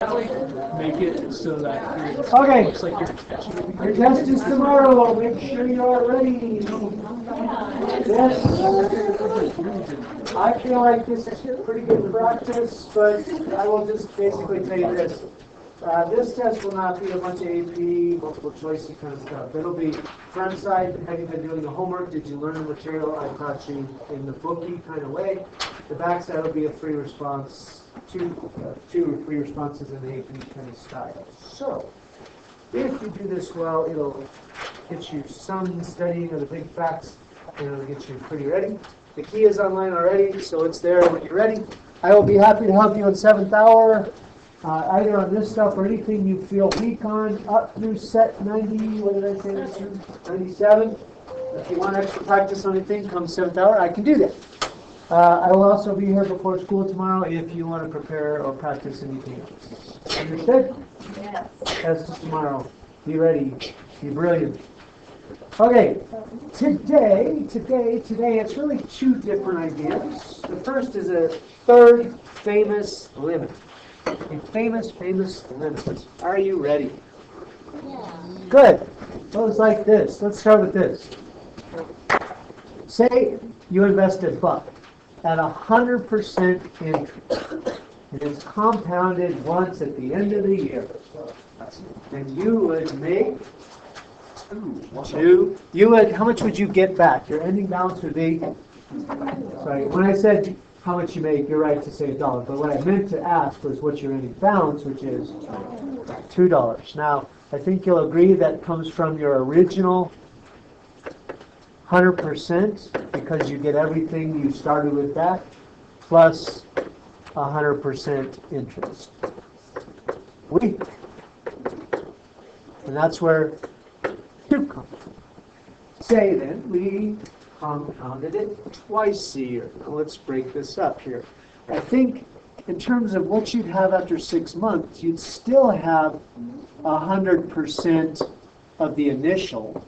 make it so that it Okay. looks like you're Your test is tomorrow, make sure you are ready. Yes. I feel like this is pretty good practice, but I will just basically tell you this. Uh, this test will not be a bunch of AP, multiple choice kind of stuff. It'll be front side, have you been doing the homework? Did you learn the material I taught you in the booky kind of way? The back side will be a free response, two, uh, two free responses in the AP kind of style. So, if you do this well, it'll get you some studying of the big facts, and it'll get you pretty ready. The key is online already, so it's there when you're ready. I will be happy to help you in seventh hour, uh, either on this stuff or anything you feel weak on, up through set 90, what did I say this is? 97. If you want extra practice on anything, come seventh hour, I can do that. Uh, I will also be here before school tomorrow if you want to prepare or practice anything else. Understood? Yes. Test is tomorrow. Be ready. Be brilliant. Okay, today, today, today, it's really two different ideas. The first is a third famous limit. A famous, famous. Are you ready? Yeah. Good. It's like this. Let's start with this. Say you invest a buck at a hundred percent interest. and It is compounded once at the end of the year. And you would make two, you would, how much would you get back? Your ending balance would be, sorry, when I said how much you make, you're right to say a dollar, but what I meant to ask was what your ending balance, which is two dollars. Now, I think you'll agree that comes from your original hundred percent, because you get everything you started with that, plus a hundred percent interest. We, and that's where two comes. Say then, we compounded it twice a year. Now let's break this up here. I think in terms of what you'd have after six months, you'd still have a hundred percent of the initial.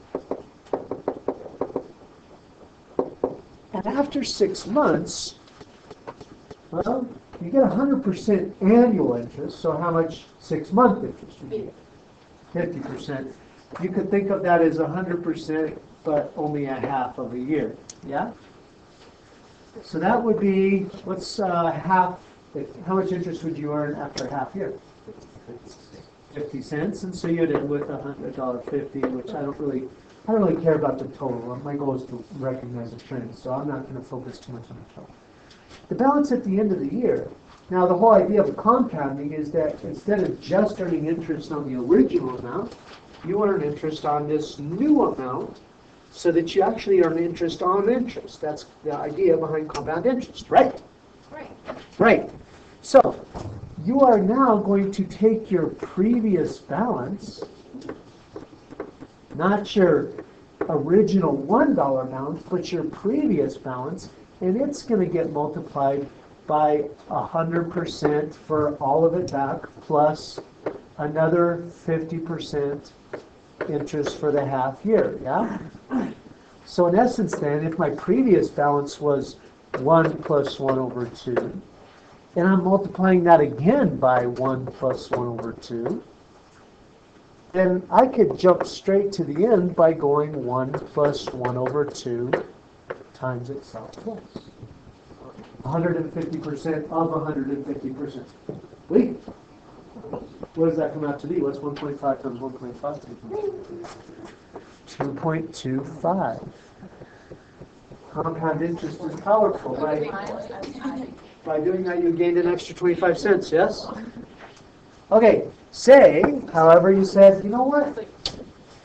And after six months, well, you get hundred percent annual interest, so how much six-month interest would you get? Fifty percent. You could think of that as hundred percent, but only a half of a year, yeah? So that would be, what's, uh, half, how much interest would you earn after half year? Fifty cents, and so you'd end with a hundred dollar fifty, which I don't really, I don't really care about the total. My goal is to recognize a trend, so I'm not gonna focus too much on the total. The balance at the end of the year, now the whole idea of compounding is that instead of just earning interest on the original amount, you earn interest on this new amount so that you actually earn interest on interest. That's the idea behind compound interest, right? Right. Right. So you are now going to take your previous balance, not your original $1 balance, but your previous balance, and it's going to get multiplied by 100% for all of it back, plus another 50% interest for the half year, yeah? So in essence then, if my previous balance was 1 plus 1 over 2, and I'm multiplying that again by 1 plus 1 over 2, then I could jump straight to the end by going 1 plus 1 over 2 times itself plus. 150% of 150%. Wait, what does that come out to be? What's 1.5 times 1.5? 2.25. Compound interest is powerful, right? By doing that, you gained an extra 25 cents, yes? Okay, say, however, you said, you know what?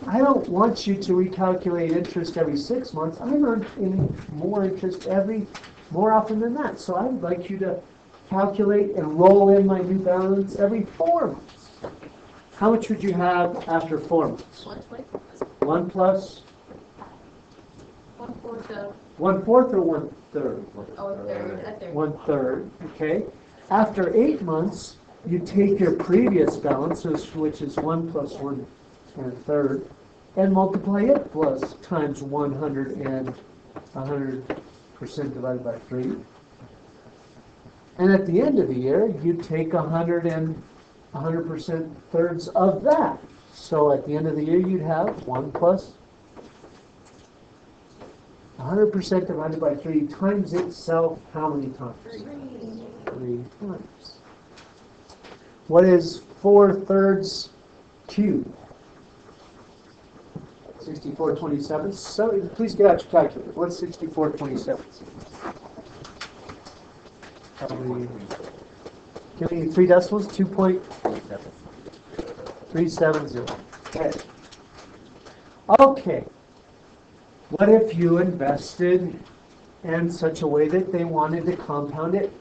I don't want you to recalculate interest every six months. I earn more interest every, more often than that. So I would like you to calculate and roll in my new balance every four months. How much would you have after four months? One plus, one fourth of, one fourth or one third? oh, a third, a third. one third, okay? After eight months, you take your previous balances, which is one plus one and third, and multiply it plus times one hundred and a hundred percent divided by three. And at the end of the year, you take a hundred and hundred percent thirds of that. So at the end of the year, you'd have one plus plus hundred percent divided by three times itself, how many times? Three times. What is four thirds cubed? Sixty-four twenty-seven, so please get out your calculator, what's sixty-four twenty-seven? Probably, give me three decimals, two point three seven zero. Okay. Okay. What if you invested in such a way that they wanted to compound it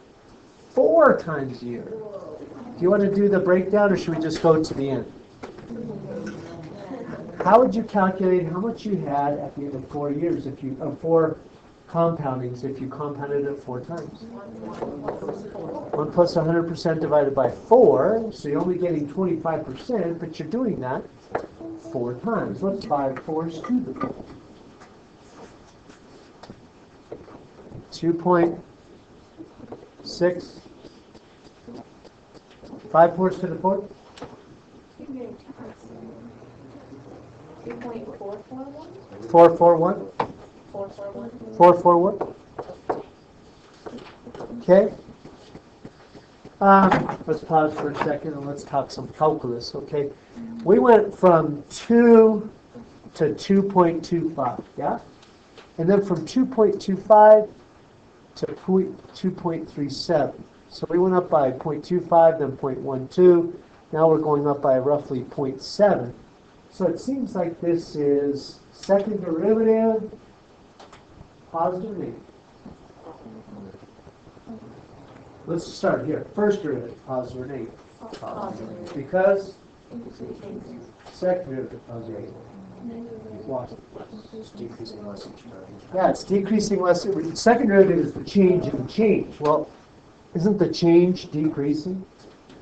four times a year? Do you want to do the breakdown or should we just go to the end? How would you calculate how much you had at the end of four years if you, of four compoundings if you compounded it four times? One plus plus hundred percent divided by four, so you're only getting twenty-five percent, but you're doing that four times. What's five fours to the Two point six. Five fours to the fourth? Two point four four one? Four, four, one? Okay? Um, let's pause for a second and let's talk some calculus, okay? We went from two to two point two five, yeah? And then from two point two five to point, two point three seven. So we went up by 0.25, then 0.12. Now we're going up by roughly 0.7. So it seems like this is second derivative, positive, negative. Let's start here. First derivative, positive or negative. Because second derivative, positive or negative. Why? Yeah, it's decreasing less. Second derivative is the change in the change. Well, isn't the change decreasing?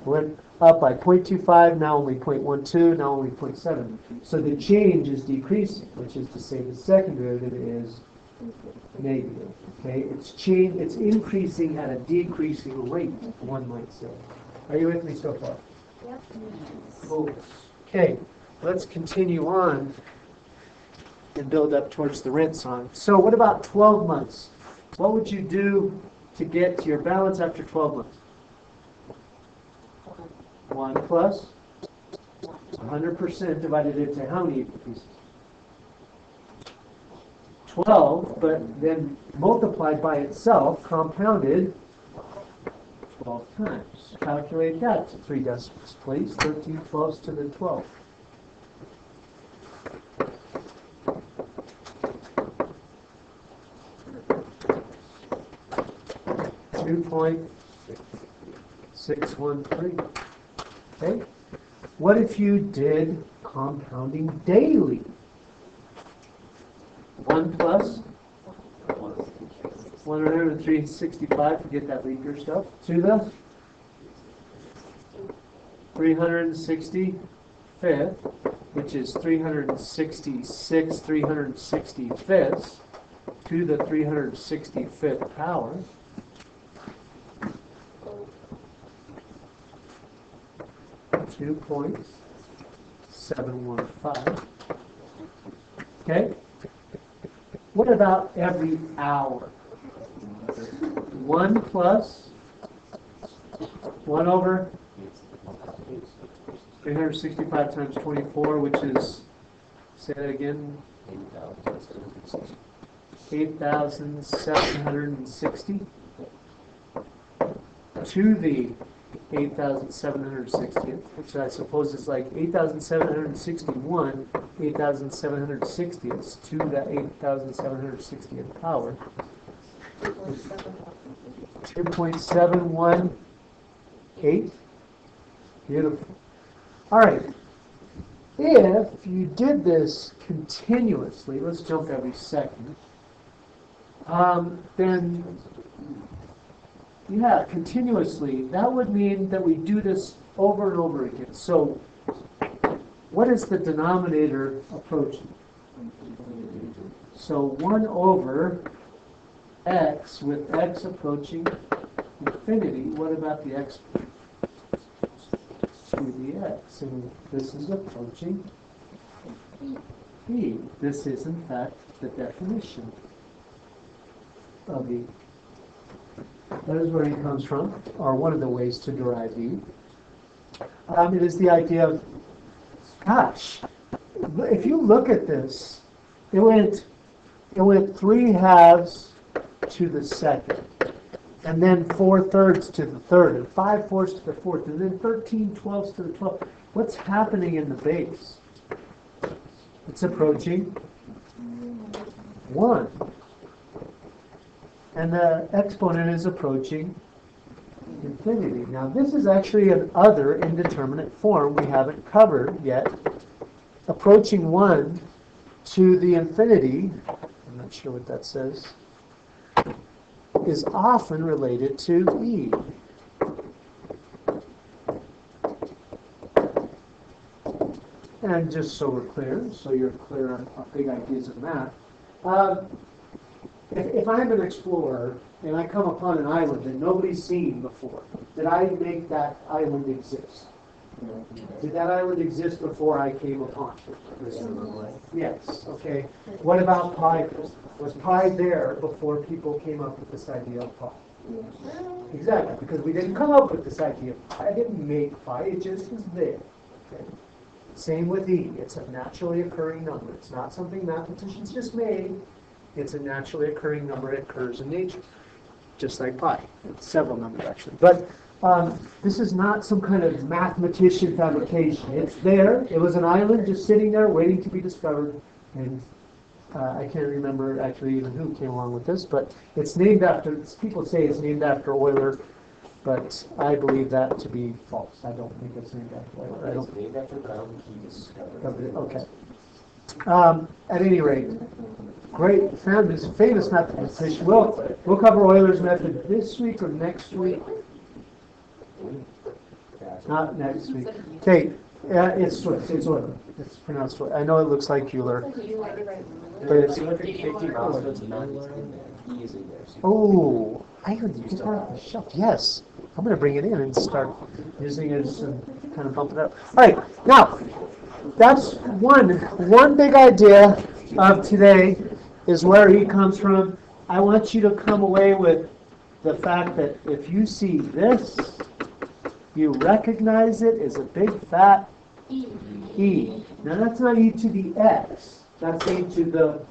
Went up by 0.25, now only 0.12, now only 0.7. So the change is decreasing, which is to say the second derivative is negative. Okay, it's change, it's increasing at a decreasing rate, one might say. Are you with me so far? Yep. Cool. Okay, let's continue on and build up towards the rent song. So what about 12 months? What would you do to get to your balance after 12 months? 1 plus 100% divided into how many pieces? 12, but then multiplied by itself, compounded 12 times. Calculate that to three decimals, please. 13 twelfths to the 12th. Two point six one three. Okay? What if you did compounding daily? One plus one hundred and three sixty-five, forget that leap year stuff, to the three hundred and sixty-fifth, which is three hundred and sixty-six, three hundred and sixty-fifths, to the three hundred and sixty-fifth power. Two point seven one five. Okay? What about every hour? One plus one over three hundred sixty-five times twenty-four, which is, say that again, eight thousand seven hundred and sixty. To the eight thousand seven hundred sixtieth, which I suppose is like eight thousand seven hundred sixty-one, eight thousand seven hundred sixtieths to the eight thousand seven hundred sixtieth power. Two point seven one eight. Beautiful. All right. If you did this continuously, let's jump every second, um, then yeah, continuously, that would mean that we do this over and over again. So, what is the denominator approaching? So 1 over x with x approaching infinity. What about the x? to the x, and this is approaching e. This is in fact the definition of e. That is where e comes from, or one of the ways to derive e. Um, it is the idea of, gosh, if you look at this, it went, it went three halves to the second, and then four thirds to the third, and five fourths to the fourth, and then 13 twelfths to the twelfth. What's happening in the base? It's approaching one. And the exponent is approaching infinity. Now, this is actually an other indeterminate form we haven't covered yet. Approaching 1 to the infinity, I'm not sure what that says, is often related to E. And just so we're clear, so you're clear on big ideas of math, um, if, if I'm an explorer and I come upon an island that nobody's seen before, did I make that island exist? Did that island exist before I came upon it? Yes, okay. What about pi? Was pi there before people came up with this idea of pi? Exactly, because we didn't come up with this idea of pi. I didn't make pi, it just was there. Okay. Same with e. It's a naturally occurring number. It's not something mathematicians just made. It's a naturally occurring number. It occurs in nature, just like pi. It's several numbers actually. But um, this is not some kind of mathematician fabrication. It's there. It was an island just sitting there waiting to be discovered. And uh, I can't remember actually even who came along with this, but it's named after, people say it's named after Euler, but I believe that to be false. I don't think it's named after Euler. I don't named after Brown, he discovered. It, Okay. Um, At any rate, great, famous, famous mathematician. We'll, we'll cover Euler's method this week or next week. Not next week. Okay, yeah, it's it's Euler. It's pronounced Euler. I know it looks like Euler. But it's- 250 miles to none is in there, easy there. So Oh, I heard you get that the shelf. Yes, I'm gonna bring it in and start using it and kind of bump it up. All right, now, that's one, one big idea of today is where he comes from. I want you to come away with the fact that if you see this, you recognize it as a big fat E. E. Now, that's not e to the x, that's e to the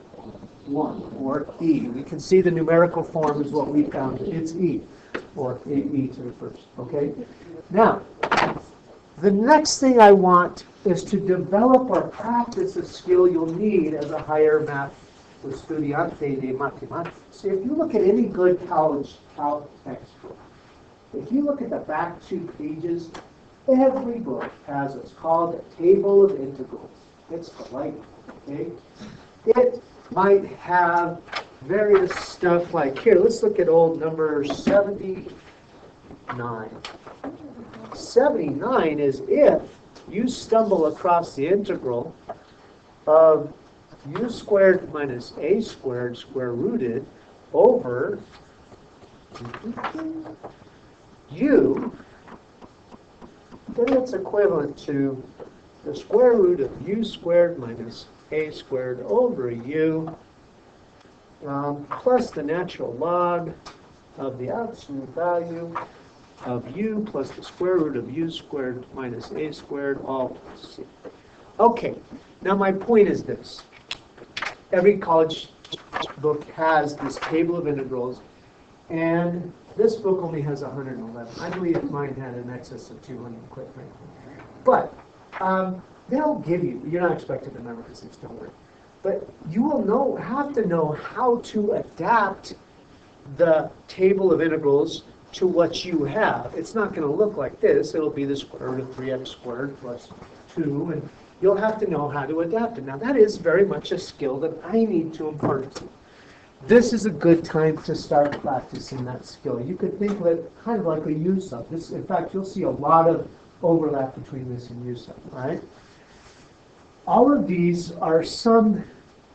1, or e. We can see the numerical form is what we found, it's e, or e to the first, okay? Now, the next thing I want is to develop or practice a skill you'll need as a higher math estudiante de matemáticas. See, if you look at any good college calc textbook, if you look at the back two pages, every book has what's called a table of integrals. It's polite, okay? It might have various stuff like, here, let's look at old number 79. 79 is if you stumble across the integral of u squared minus a squared square rooted over u, then it's equivalent to the square root of u squared minus a squared over u um, plus the natural log of the absolute value of u plus the square root of u squared minus a squared all plus c. Okay, now my point is this. Every college book has this table of integrals, and this book only has 111. I believe mine had an excess of 200, quite frankly. But um, they'll give you, you're not expected to memorize these don't worry. but you will know, have to know how to adapt the table of integrals to what you have. It's not going to look like this. It'll be the square root of 3x squared plus 2, and you'll have to know how to adapt it. Now, that is very much a skill that I need to impart. This is a good time to start practicing that skill. You could think of it kind of like a u-sub. This, in fact, you'll see a lot of overlap between this and u-sub, right? All of these are some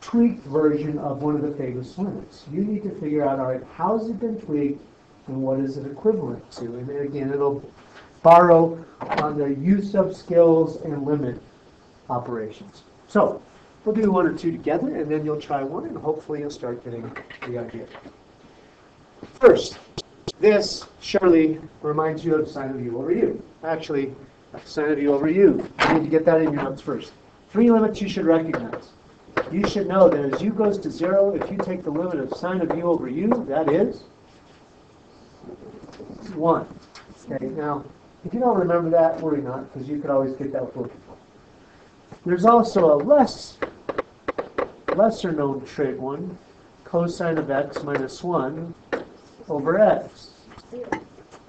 tweaked version of one of the famous limits. You need to figure out, all right, how has it been tweaked and what is it equivalent to? And then again, it'll borrow on the u-sub skills and limit operations. So, we'll do one or two together, and then you'll try one, and hopefully you'll start getting the idea. First, this surely reminds you of sine of u over u. Actually, sine of u over u. You need to get that in your notes first. Three limits you should recognize. You should know that as u goes to zero, if you take the limit of sine of u over u, that is 1. Okay, now, if you don't remember that, worry not, because you could always get that book. There's also a less, lesser known trig one, cosine of x minus 1 over x.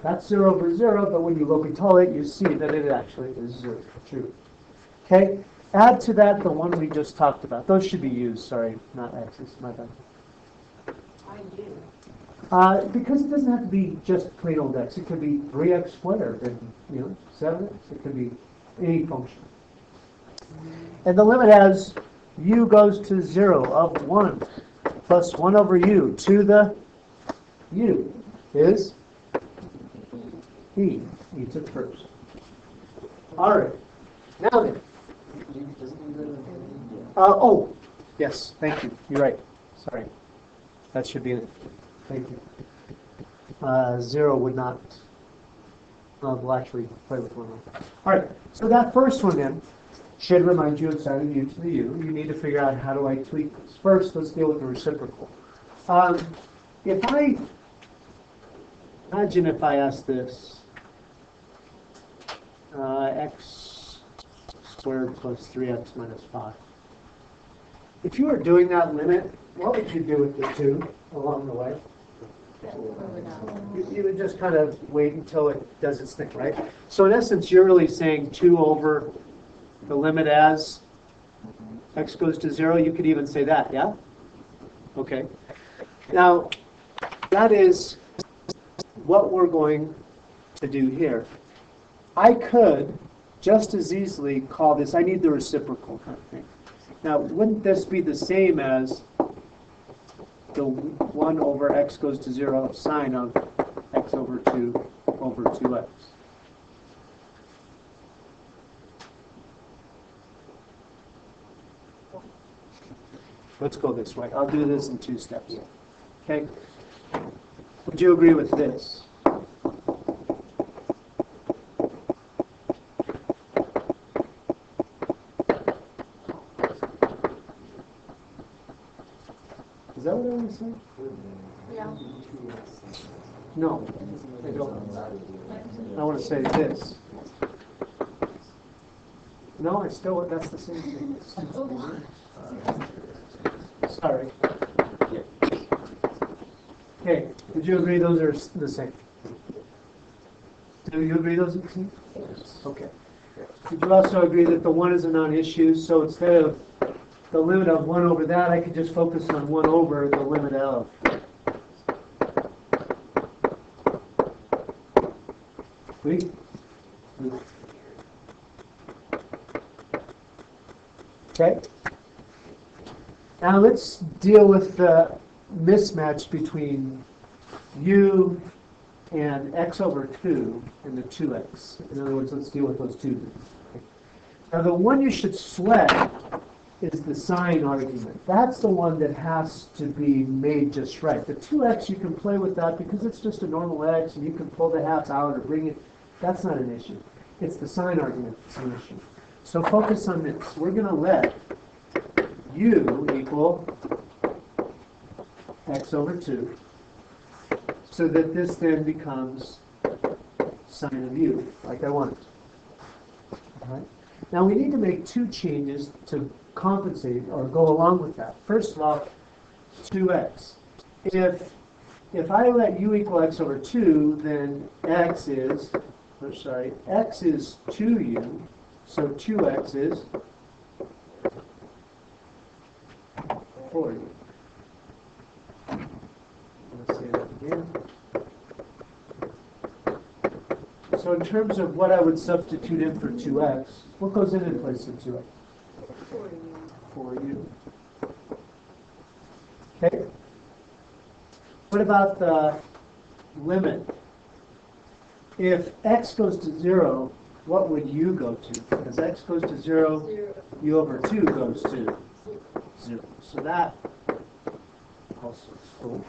That's 0 over 0, but when you below it, you see that it actually is 0. True. Okay? Add to that the one we just talked about. Those should be used, sorry, not x's, my bad. I do. Uh, because it doesn't have to be just plain old x. It could be 3x squared and, you know, 7x. It could be any function. And the limit as u goes to 0 of 1 plus 1 over u to the u is e. e to the first. All right. Now then. Uh, oh, yes, thank you. You're right. Sorry. That should be it. Thank you. Uh, zero would not, no, we'll actually play with one. more. All right, so that first one then should remind you of sine of u to the u. You need to figure out how do I tweak this. First, let's deal with the reciprocal. Um, if I, imagine if I ask this, uh, x squared plus 3x minus 5. If you were doing that limit, what would you do with the 2 along the way? You, you would just kind of wait until it does its thing, right? So in essence, you're really saying two over the limit as x goes to zero. You could even say that, yeah? Okay. Now, that is what we're going to do here. I could just as easily call this, I need the reciprocal kind of thing. Now, wouldn't this be the same as the 1 over x goes to 0 sine of x over 2 over 2x. Let's go this way. I'll do this in two steps. Okay? Would you agree with this? Is that what I was saying? Yeah. No, I don't. I want to say this. No, I still, that's the same thing. Oh, Sorry. Okay, would you agree those are the same? Do you agree those are the same? Okay. Would you also agree that the one is a non-issue, so instead of the limit of one over that, I could just focus on one over the limit of? Agree? Mm-hmm. Okay. Now let's deal with the mismatch between u and x over 2 and the 2x. In other words, let's deal with those two. things. Now the one you should sweat is the sine argument. That's the one that has to be made just right. The 2x, you can play with that because it's just a normal x and you can pull the half out or bring it. That's not an issue. It's the sine argument that's an issue. So focus on this. We're going to let u equal x over 2 so that this then becomes sine of u, like I want it. Right? Now we need to make two changes to compensate or go along with that. First of all, 2x. If if I let u equal x over 2, then x is, or sorry, x is 2u, so 2x is 4u. Let's say that again. So in terms of what I would substitute in for 2x, what goes in in place of 2x? 4u. Okay. What about the limit if x goes to zero, what would u go to? Because x goes to zero, u over two goes to zero. So that also is.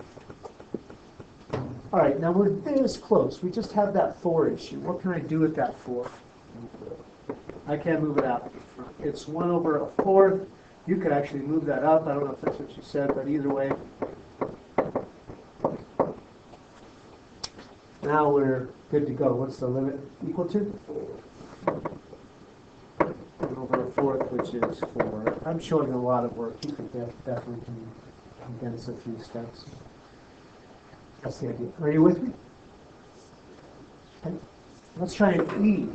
All right, now we're this close. We just have that four issue. What can I do with that four? I can't move it out. It's one over a fourth. You could actually move that up. I don't know if that's what you said, but either way. Now we're good to go. What's the limit equal to? Fourth, which is for, I'm showing a lot of work. You could def- definitely can condense a few steps. That's the idea. Are you with me? Okay. Let's try an E.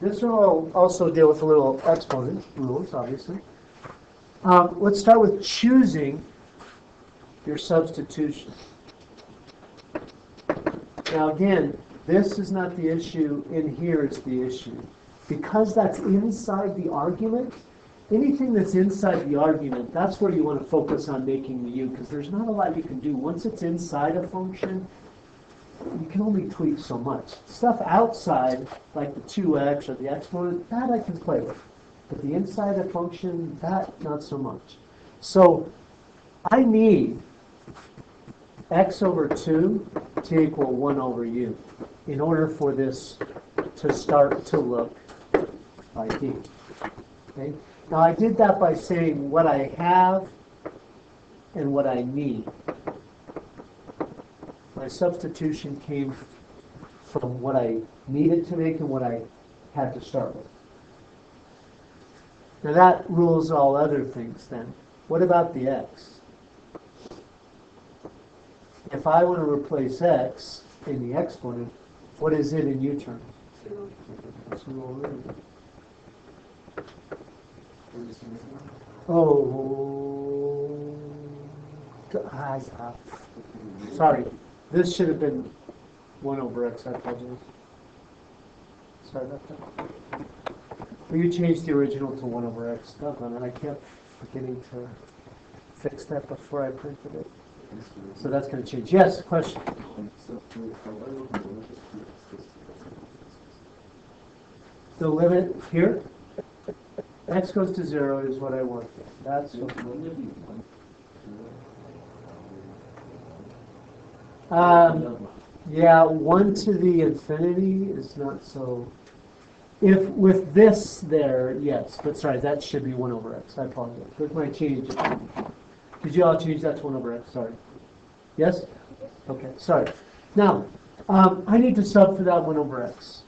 This will also deal with a little exponent rules, obviously. Um, let's start with choosing your substitution. Now again, this is not the issue, in here is the issue. Because that's inside the argument, anything that's inside the argument, that's where you want to focus on making the u, because there's not a lot you can do. Once it's inside a function, you can only tweak so much. Stuff outside, like the 2x or the exponent, that I can play with. But the inside a function, that not so much. So I need x over 2 to equal 1 over u in order for this to start to look e. Okay? Now I did that by saying what I have and what I need. My substitution came from what I needed to make and what I had to start with. Now that rules all other things then. What about the x? If I want to replace x in the exponent, what is it in u terms? Oh, I, uh, sorry, this should have been one over x, I apologize. Sorry about that. Will you change the original to one over x? Doggone and I kept forgetting to fix that before I printed it. So that's gonna change. Yes, question? The limit here? X goes to zero is what I want. That's what. Um, yeah, one to the infinity is not so. If with this there, yes, but sorry, that should be one over x. I apologize. With my change. Did you all change that to one over x? Sorry. Yes? Okay, sorry. Now, um, I need to sub for that one over x.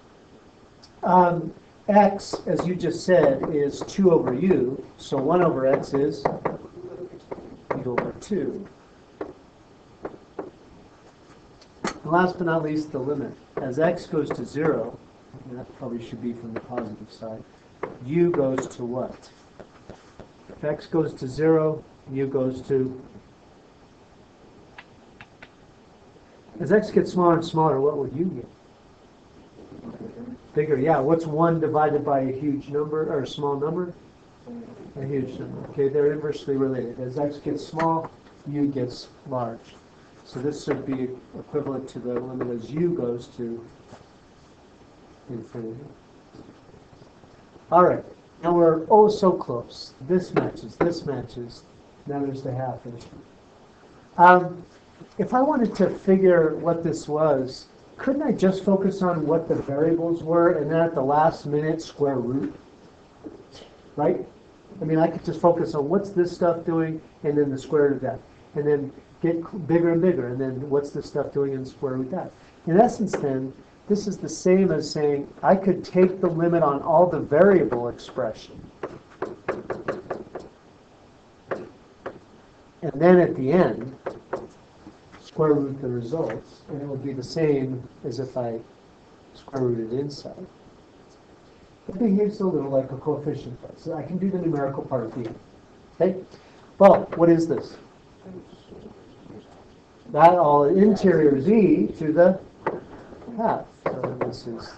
Um, x, as you just said, is 2 over u, so 1 over x is u over 2. And last but not least, the limit. As x goes to 0, and that probably should be from the positive side, u goes to what? If x goes to 0, u goes to... As x gets smaller and smaller, what would u get? Bigger, yeah. What's 1 divided by a huge number, or a small number? A huge number. Okay, they're inversely related. As x gets small, u gets large. So this should be equivalent to the limit as u goes to infinity. All right, now we're oh so close. This matches, this matches. Now there's the half. Um, if I wanted to figure what this was, couldn't I just focus on what the variables were and then at the last minute square root? Right? I mean, I could just focus on what's this stuff doing and then the square root of that. And then get bigger and bigger and then what's this stuff doing and square root of that. In essence then, this is the same as saying I could take the limit on all the variable expression. And then at the end, square root the results, and it would be the same as if I square rooted inside. It behaves a little like a coefficient. So I can do the numerical part of the Okay? Well, what is this? That all interior e to the half. So this is.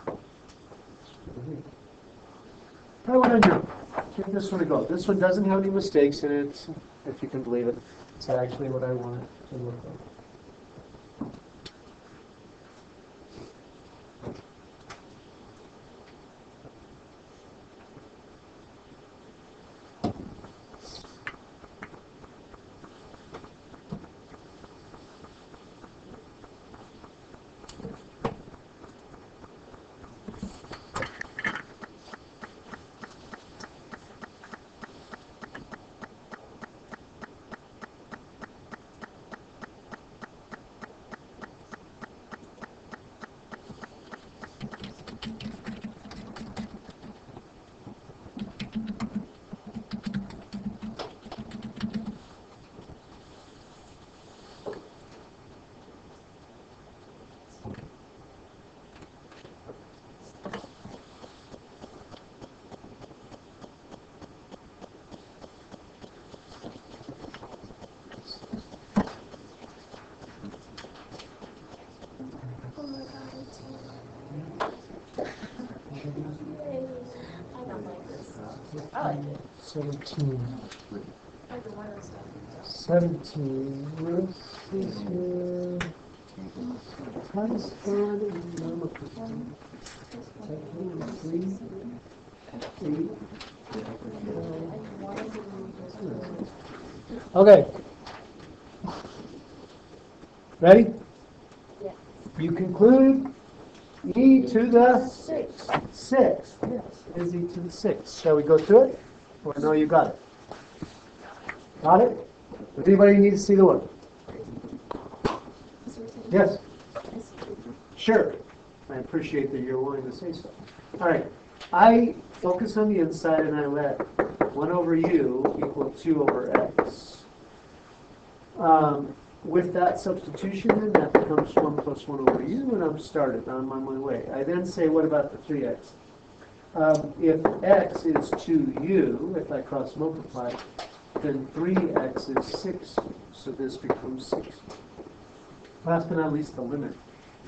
I want to do. Give this one a go. This one doesn't have any mistakes in it, if you can believe it. It's actually what I want it to look like. 17. 17 verses here. Transferred number 15. 17, 3, 8, Okay. Ready? Yes. You conclude e to the sixth. Sixth yes. is e to the sixth. Shall we go through it? Or no, you got it? Got it? Does anybody need to see the work? Yes? Sure. I appreciate that you're willing to say so. All right. I focus on the inside and I let 1 over u equal 2 over x. Um, with that substitution, then that becomes 1 plus 1 over u, and I'm started. I'm on my way. I then say, what about the 3x? Um, if x is 2u, if I cross multiply, then 3x is 6, so this becomes 6. Last but not least, the limit.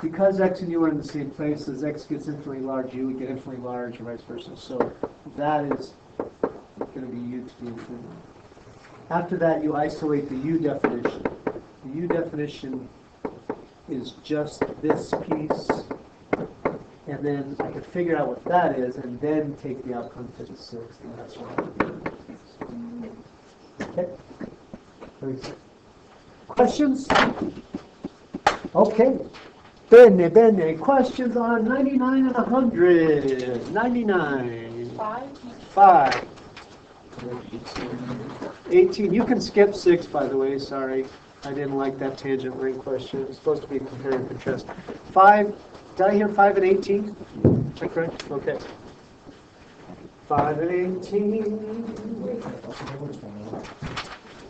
Because x and u are in the same place, as x gets infinitely large, u would get infinitely large, or vice versa. So that is going to be u to the infinity. After that, you isolate the u definition. The u definition is just this piece, and then I can figure out what that is, and then take the outcome to the sixth, and that's what. Okay? Questions? Okay. Bene, bene. Questions on 99 and 100? 99. Five? 5. 18. You can skip 6, by the way. Sorry. I didn't like that tangent line question. It was supposed to be compare and contrast. 5. Did I hear 5 and 18? Is that correct? Okay. 5 and 18.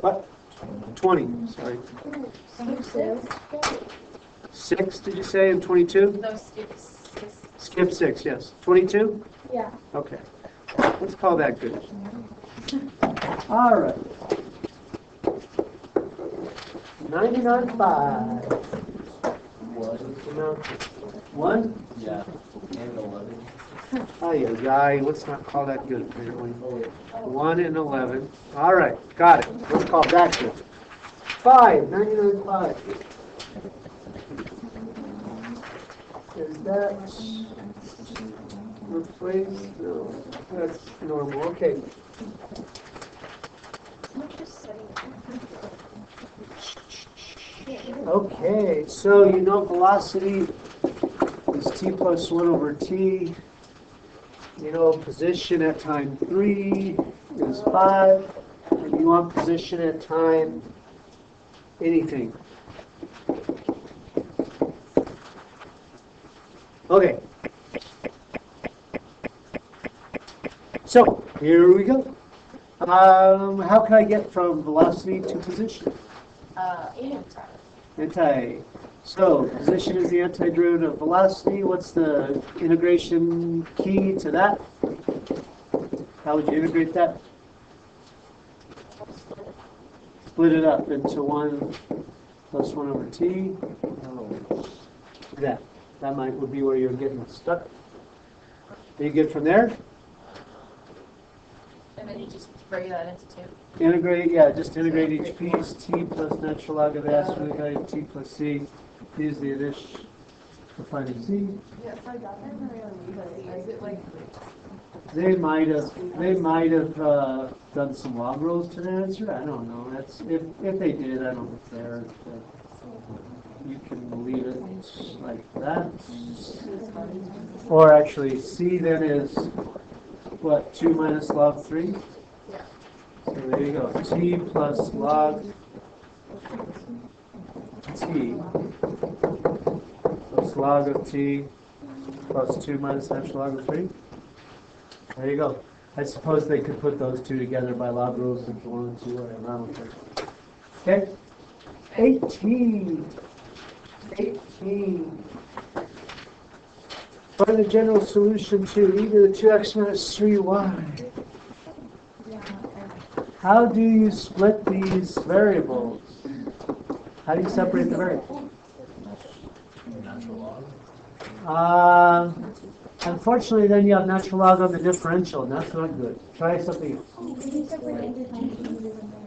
What? 20. Sorry. Six. did you say, and 22? No, six. Six. Skip 6, yes. 22? Yeah. Okay. Let's call that good. All right. 99.5. One, One? yeah, and eleven. Ay, ay, let's not call that good apparently. One and 11. All right, got it. Let's call that good. Five, 99.5. Is that replaced? No, that's normal, okay. Okay, so you know velocity t plus 1 over t. You know position at time 3 is 5. And you want position at time anything. Okay. So, here we go. Um, how can I get from velocity to position? Uh, anti. Anti. So position is the antiderivative of velocity. What's the integration key to that? How would you integrate that? Split it up into one plus one over t. Oh. That. That might would be where you're getting stuck. Are you good from there? And then you just break that into two. Integrate, yeah, just integrate each piece, t plus natural log of s, we got t plus c, use the addition for finding c. Yeah, I got that. Is it like? They might have, they might have, uh, done some log rolls to the answer, I don't know, that's, if, if they did, I don't know if they're, but you can leave it like that. Or actually, c then is, what, two minus log three? So there you go, t plus log t plus log of t plus 2 minus natural log of 3. There you go. I suppose they could put those two together by log rules if you wanted to, or I don't care. Okay? 18. 18. Find the general solution to e to the 2x minus 3y. How do you split these variables? How do you separate the variables? Um, Unfortunately, then you have natural log on the differential, and that's not good. Try something else.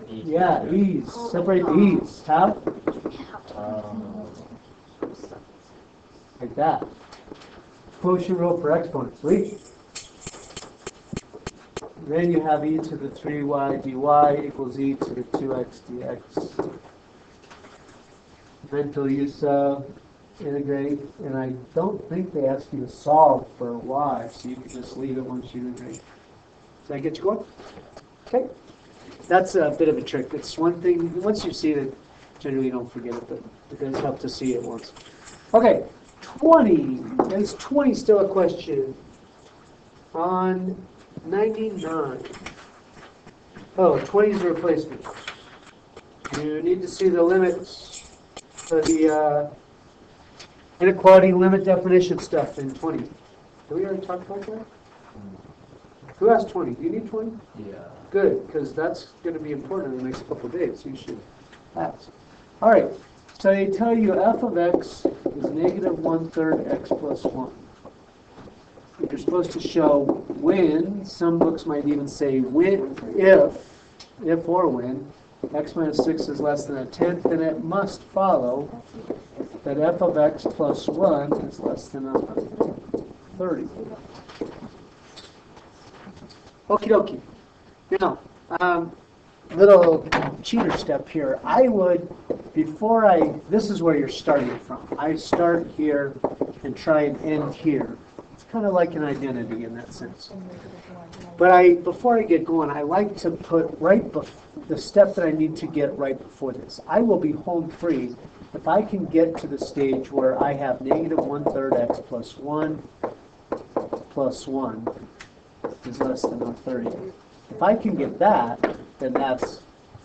Yeah, ease, separate the ease, how? Like that. Quotient rule for exponents, sweet. Then you have e to the three y dy equals e to the two x dx. Mental use of integrate, and I don't think they ask you to solve for y, so you can just leave it once you integrate. Does that get you going? Okay. That's a bit of a trick. It's one thing, once you see it, generally you don't forget it, but it does help to see it once. Okay, 20. Is 20 still a question? On 99. Oh, 20 is a replacement. You need to see the limits of the uh, inequality limit definition stuff in 20. Did we already talk about that? Who has 20? Do you need 20? yeah. Good, because that's going to be important in the next couple of days. You should pass. All right, so they tell you f of x is negative one-third x plus 1. You're supposed to show when, some books might even say when, if, if or when, x minus 6 is less than a tenth, then it must follow that f of x plus 1 is less than a 30. Okie dokie. Now, um, little cheater step here. I would, before I, this is where you're starting from. I start here and try and end here. Kind of like an identity in that sense. But I, before I get going, I like to put right bef, the step that I need to get right before this. I will be home free if I can get to the stage where I have negative one-third x plus one plus one is less than a 30. If I can get that, then that's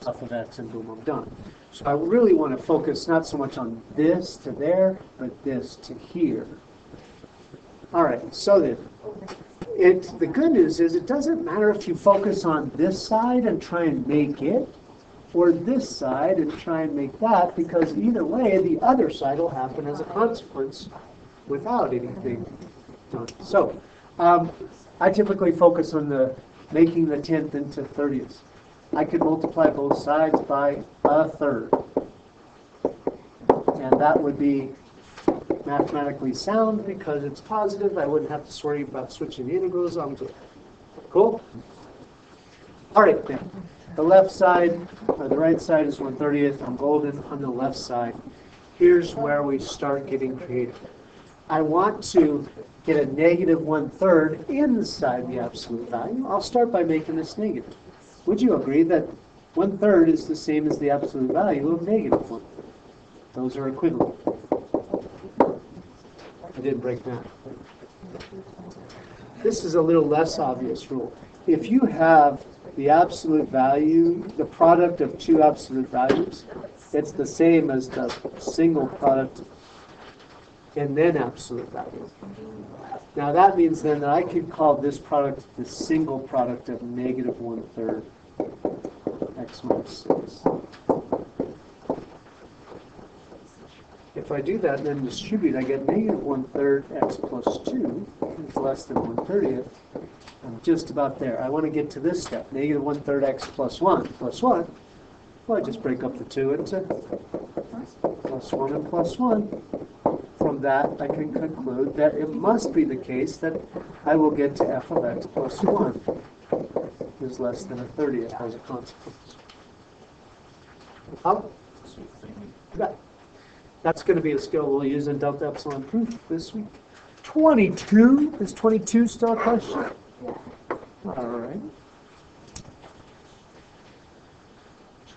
f of x and boom, I'm done. So I really want to focus not so much on this to there, but this to here. All right, so then, it, the good news is it doesn't matter if you focus on this side and try and make it, or this side and try and make that, because either way, the other side will happen as a consequence without anything done. So, um, I typically focus on the making the tenth into thirtieths. I could multiply both sides by a third. And that would be mathematically sound because it's positive. I wouldn't have to worry about switching the integrals it. Cool? All right, then. The left side, or the right side is one thirtieth. I'm golden on the left side. Here's where we start getting creative. I want to get a negative one-third inside the absolute value. I'll start by making this negative. Would you agree that one-third is the same as the absolute value of negative one? Those are equivalent. I didn't break that. This is a little less obvious rule. If you have the absolute value, the product of two absolute values, it's the same as the single product and then absolute value. Now that means then that I could call this product the single product of negative one-third x minus 6. If I do that and then distribute, I get negative one-third x plus 2 is less than one-thirtieth. I'm just about there. I want to get to this step, negative one-third x plus 1 plus 1. Well, I just break up the 2 into plus 1 and plus 1 from that, I can conclude that it must be the case that I will get to f of x plus 1 is less than a 30th as a consequence. That- That's going to be a skill we'll use in delta epsilon proof this week. 22, is 22 still a question? All right.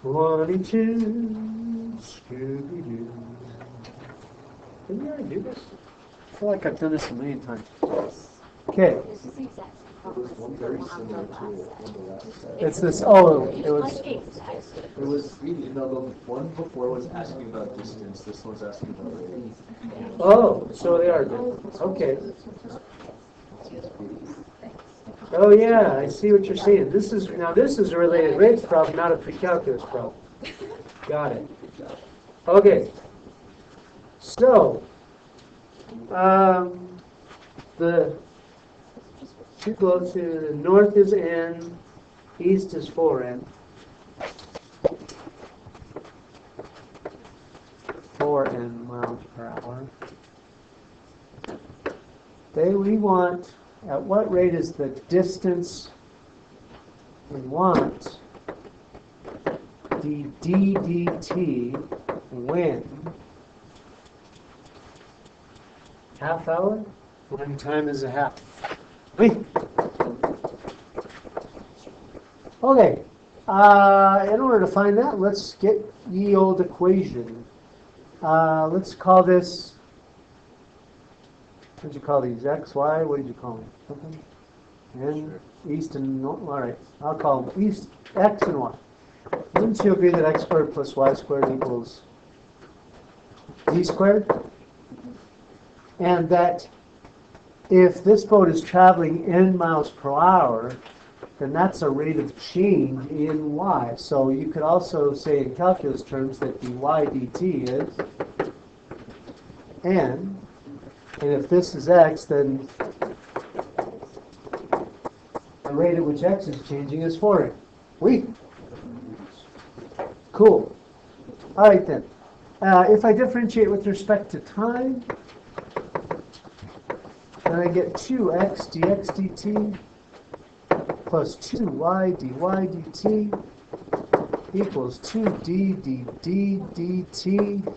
22, Scooby-Doo. Didn't we already do this? I feel like I've done this a million times. Okay, This is the exact Very similar to one the last set. it's this, oh, it was. It was, you know, the one before was asking about distance, this one's asking about rate. oh, so they are different, okay. Oh, yeah, I see what you're saying. This is, now this is a related rates problem, not a pre-calculus problem. Got it. Okay. So, um, the two glows to the north is n, east is four n. Four n miles per hour. They, we want, at what rate is the distance we want the DDT when? Half hour? One time is a half. Okay, uh, in order to find that, let's get ye old equation. Uh, let's call this, what'd you call these, x, y, what did you call them? Something? And east and north, all right, I'll call them east, x and y. Wouldn't you agree that x squared plus y squared equals z squared? And that if this boat is traveling n miles per hour, then that's a rate of change in y. So you could also say in calculus terms that dy dt is n, and if this is x, then the rate at which x is changing is 4n. We. Cool. All right then. Uh, if I differentiate with respect to time, then I get 2x dx dt plus 2y dy dt equals 2d dd dt.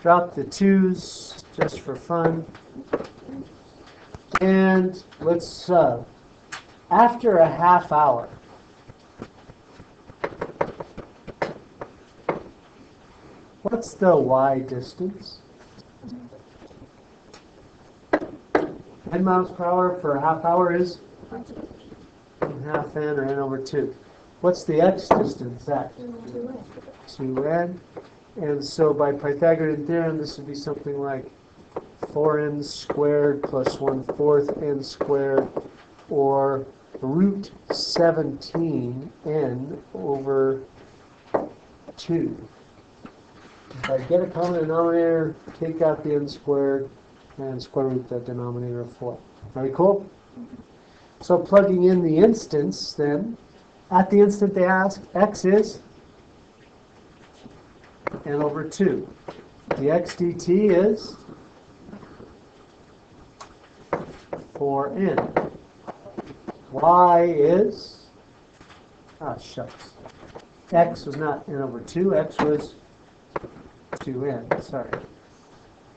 Drop the 2's just for fun. And let's, uh, after a half hour, what's the y distance? 10 miles per hour for a half hour is half n or n over 2. What's the x distance at? 2n. And so by Pythagorean theorem, this would be something like 4n squared plus 1 fourth n squared, or root 17n over 2. If I get a common denominator, take out the n squared, and square root the denominator of 4. Very cool? So plugging in the instance, then, at the instant they ask, x is n over 2. The x dt is 4n. y is, ah, shucks. x was not n over 2, x was 2n, sorry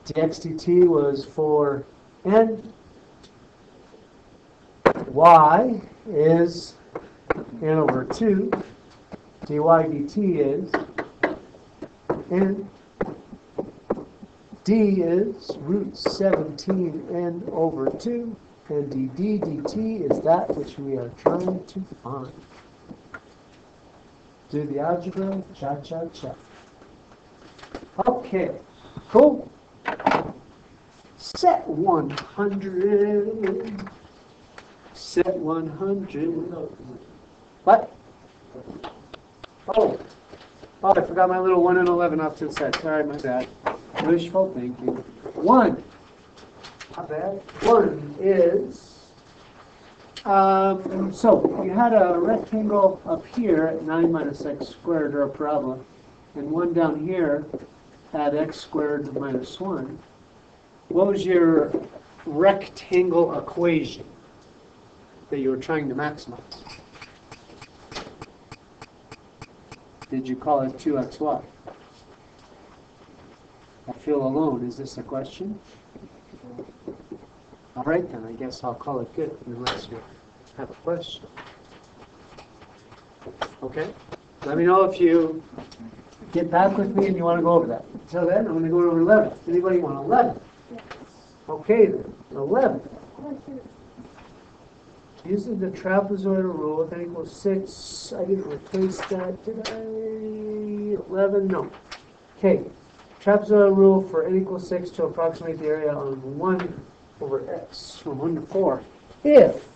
dx dt was four n. y is n over 2. dy dt is n. d is root 17 n over 2. And dd dt is that which we are trying to find. Do the algebra, cha cha cha. Okay, cool. Set 100. Set 100. What? Oh. Oh, I forgot my little 1 and 11 off to the side. Sorry, my bad. Wishful thinking. 1. Not bad. 1 is. Um, so, you had a rectangle up here at 9 minus x squared, or a parabola, and one down here at x squared minus 1 what was your rectangle equation that you were trying to maximize? Did you call it 2xy? I feel alone. Is this a question? All right, then. I guess I'll call it good unless you have a question. Okay? Let me know if you get back with me and you want to go over that. Until then, I'm going to go over 11. Anybody want 11? Okay, then, 11. Using the trapezoidal rule, n equals 6, I didn't replace that, did I? 11, no. Okay, trapezoidal rule for n equals 6 to approximate the area on 1 over x, from 1 to 4. If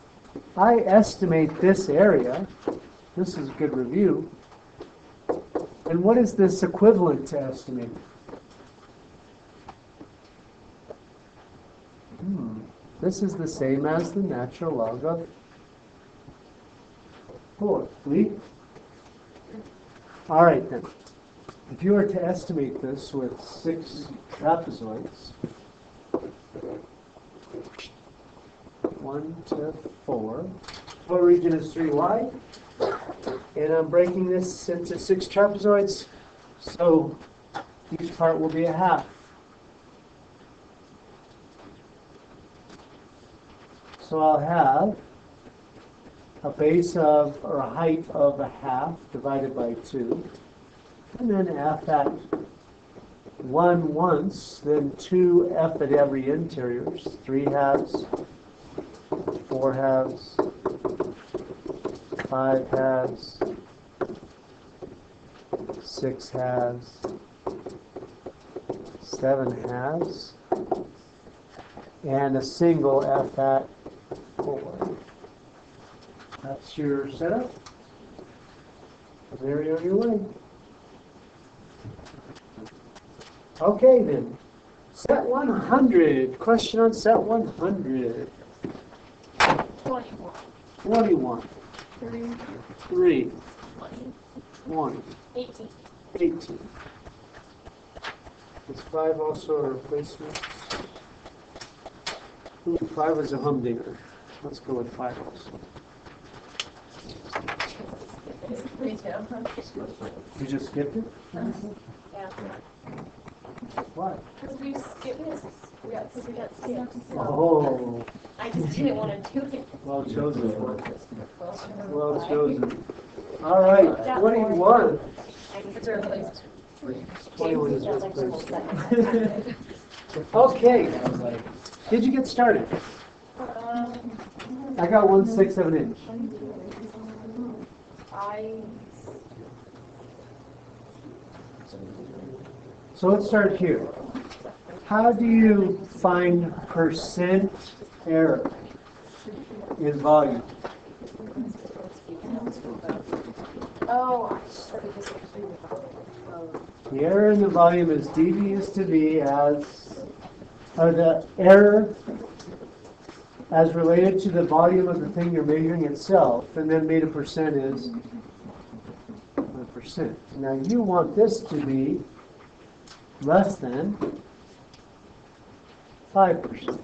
I estimate this area, this is a good review, and what is this equivalent to estimate? This is the same as the natural log of four. Lee? All right then. If you were to estimate this with six trapezoids, one to four, total region is three wide, and I'm breaking this into six trapezoids, so each part will be a half. So I'll have a base of, or a height of a half divided by two. And then F at one once, then two F at every interiors, three halves, four halves, five halves, six halves, seven halves, and a single F at. That's your setup. There you're on your way. Okay then, set one hundred, question on set one hundred. Twenty-one, Twenty-one, three, three, twenty, twenty, eighteen. eighteen. Is five also a replacement? Ooh, Five is a humdinger. Let's go with five also. You just skipped it? Yeah, Why? because we skipped this, we got, because we got skipped. Oh, I just didn't want to do it. well chosen. Well, chosen. All right, twenty-one. Replacement. Twenty-one is replaced. Okay, did you get started? Um, I got one sixth of an inch. I, So let's start here. How do you find percent error in volume? oh, The error in the volume is dV is to V as, or the error as related to the volume of the thing you're measuring itself, and then made a percent is a percent. Now you want this to be less than five percent.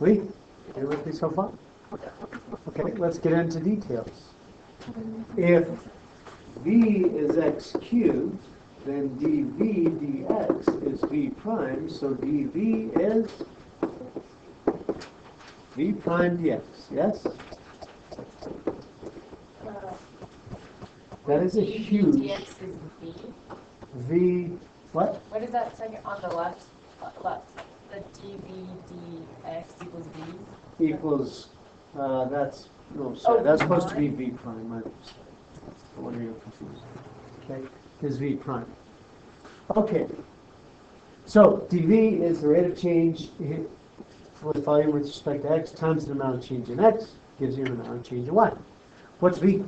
Lee, you with me so far? Okay, let's get into details. If v is x cubed, then dv dx is v prime, so dv is v prime dx, yes? Uh, That is a huge DX is V. v, what? What is that second on the left, left? The dv dx equals V? equals, uh, that's, no, sorry, Oh, that's supposed to be v prime, I was wondering you're confused. Okay, is v prime. Okay, so dv is the rate of change i- with volume with respect to x times the amount of change in x, gives you an amount of change in y. What's v?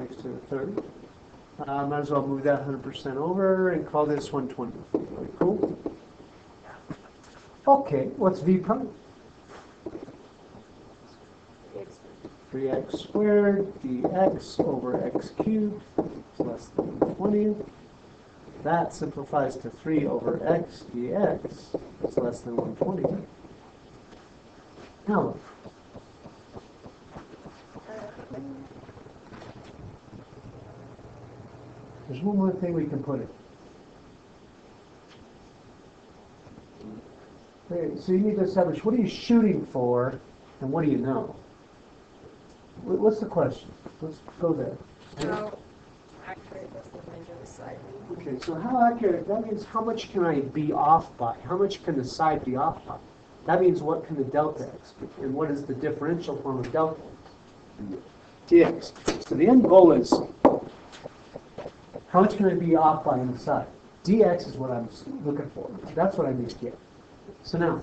X to the third. Uh, might as well move that hundred percent over and call this one twenty. Cool? Okay, what's v prime? three. three x squared dx over x cubed is less than 20. That simplifies to 3 over x dx is less than 120. Now look. There's one more thing we can put it. Okay, so you need to establish what are you shooting for and what do you know? What's the question? Let's go there. How accurate was the measure of the side? Okay, so how accurate, that means how much can I be off by? How much can the side be off by? That means what can the delta x be? And what is the differential form of delta x? dx. So the end goal is, how much can I be off by on the side? dx is what I'm looking for. That's what I need to get. So now,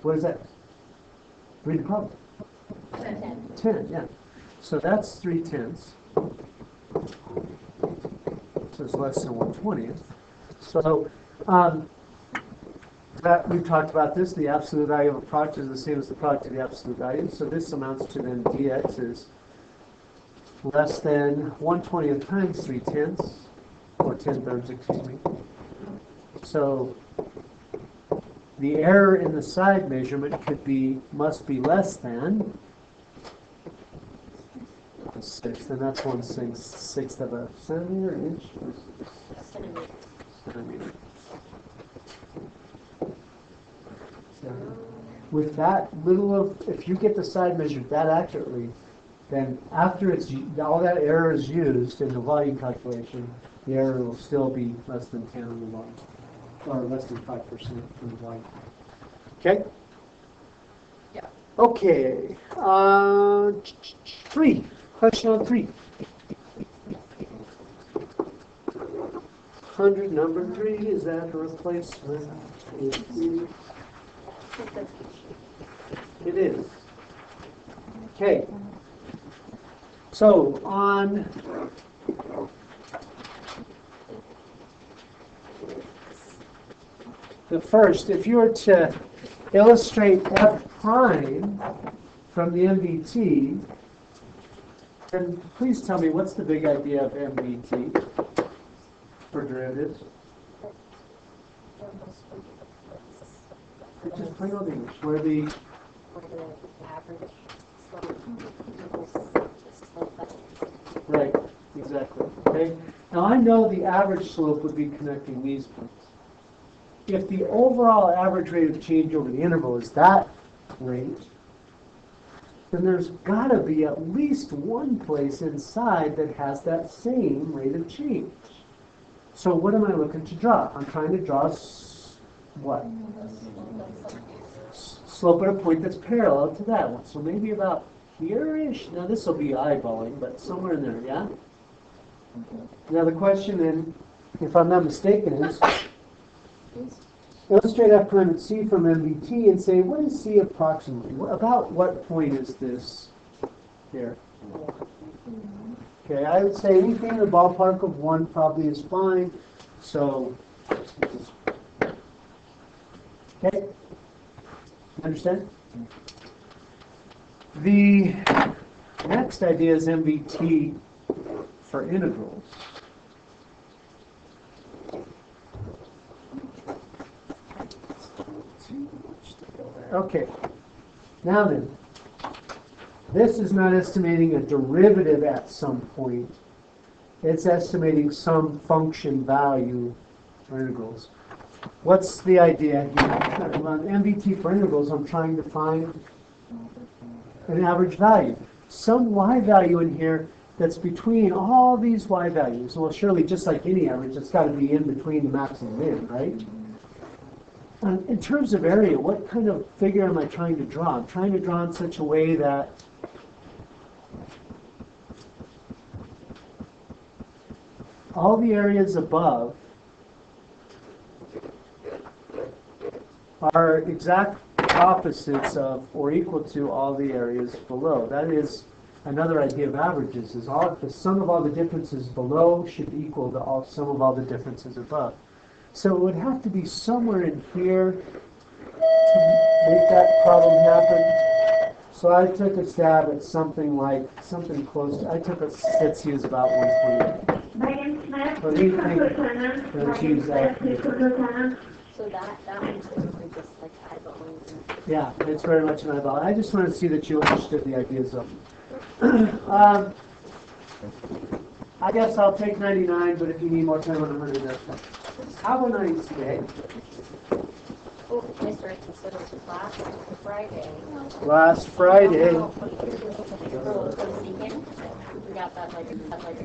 what is that? Read the problem. Ten. 10, yeah. So that's 3 tenths. So it's less than 1 20th. So Um, That, we've talked about this, the absolute value of a product is the same as the product of the absolute value, so this amounts to then dx is less than one twentieth times three tenths, or ten thirds, excuse me. So the error in the side measurement could be, must be less than a sixth, and that's one sixth, sixth of a centimeter, inch, or centimeter. With that little of, if you get the side measured that accurately, then after it's, all that error is used in the volume calculation, the error will still be less than ten on the volume, or less than five percent from the volume. Okay? Yeah. Okay, uh, three, question on three. Hundred number three, is that a replacement? It is. Okay. So on the first, if you were to illustrate f prime from the MVT, then please tell me what's the big idea of MVT for derivatives? Just plain old English, where the Right, exactly, okay? Now, I know the average slope would be connecting these points. If the overall average rate of change over the interval is that rate, then there's gotta be at least one place inside that has that same rate of change. So what am I looking to draw? I'm trying to draw what? Slope at a point that's parallel to that one, so maybe about here-ish, now this will be eyeballing, but somewhere in there, yeah? Now the question then, if I'm not mistaken, is illustrate F at C from MVT and say, what is C approximately? About what point is this here? Okay, I would say anything in the ballpark of one probably is fine, so. Okay? Understand? The next idea is MVT for integrals. Okay, now then, this is not estimating a derivative at some point. It's estimating some function value for integrals. What's the idea here? On MVT for integrals, I'm trying to find an average value. Some y value in here that's between all these y values. Well, surely, just like any average, it's got to be in between the max and min, right? Um, in terms of area, what kind of figure am I trying to draw? I'm trying to draw in such a way that all the areas above are exact opposites of or equal to all the areas below. That is another idea of averages, is all, the sum of all the differences below should equal the all, sum of all the differences above. So it would have to be somewhere in here to make that problem happen. So I took a stab at something like, something close, to- I took a, let's use about 128. Megan Smith, What do you think? Let's use that. Megan Smith, Superintendent. So that, that one's basically just like eyeballing Yeah, it's very much an eyeball. I just wanted to see that you understood the ideas of. Um, I guess I'll take 99, but if you need more time on 100, that's fine. How about 98? Oh, Mr. Consider last Friday. Last Friday. Oh, for the second, we got that like, that like